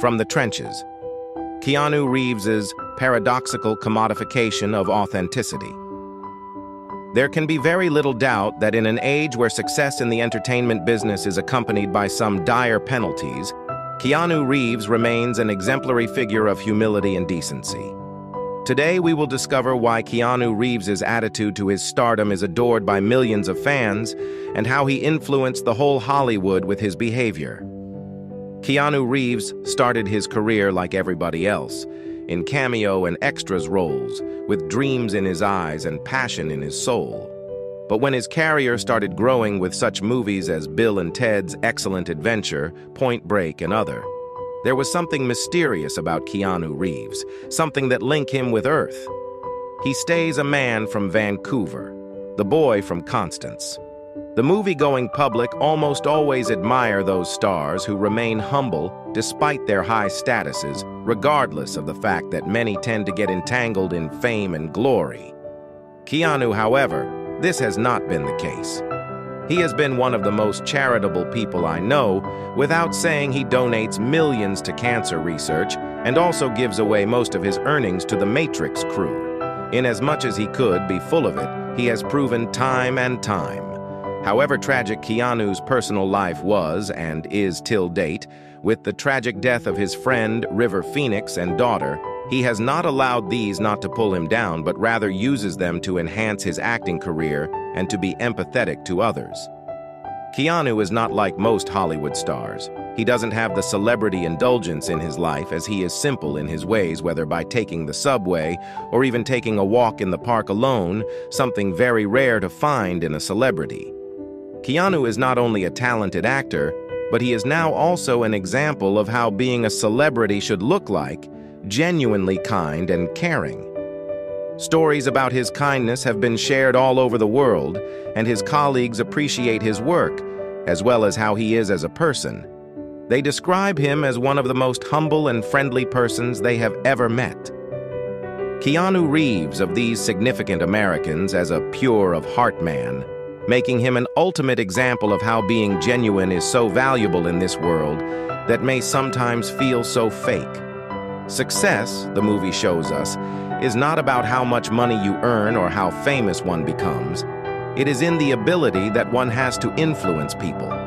From the Trenches. Keanu Reeves's paradoxical commodification of authenticity. There can be very little doubt that in an age where success in the entertainment business is accompanied by some dire penalties, Keanu Reeves remains an exemplary figure of humility and decency. Today, we will discover why Keanu Reeves's attitude to his stardom is adored by millions of fans and how he influenced the whole Hollywood with his behavior. Keanu Reeves started his career like everybody else, in cameo and extras roles, with dreams in his eyes and passion in his soul. But when his career started growing with such movies as Bill and Ted's Excellent Adventure, Point Break, and other, there was something mysterious about Keanu Reeves, something that linked him with Earth. He stays a man from Vancouver, the boy from Constance. The movie-going public almost always admire those stars who remain humble despite their high statuses, regardless of the fact that many tend to get entangled in fame and glory. Keanu, however, this has not been the case. He has been one of the most charitable people I know, without saying he donates millions to cancer research and also gives away most of his earnings to the Matrix crew. In as much as he could be full of it, he has proven time and time However tragic Keanu's personal life was and is till date, with the tragic death of his friend River Phoenix and daughter, he has not allowed these not to pull him down, but rather uses them to enhance his acting career and to be empathetic to others. Keanu is not like most Hollywood stars. He doesn't have the celebrity indulgence in his life as he is simple in his ways, whether by taking the subway or even taking a walk in the park alone, something very rare to find in a celebrity. Keanu is not only a talented actor, but he is now also an example of how being a celebrity should look like, genuinely kind and caring. Stories about his kindness have been shared all over the world, and his colleagues appreciate his work, as well as how he is as a person. They describe him as one of the most humble and friendly persons they have ever met. Keanu Reeves of these significant Americans as a pure of heart man making him an ultimate example of how being genuine is so valuable in this world that may sometimes feel so fake. Success, the movie shows us, is not about how much money you earn or how famous one becomes. It is in the ability that one has to influence people.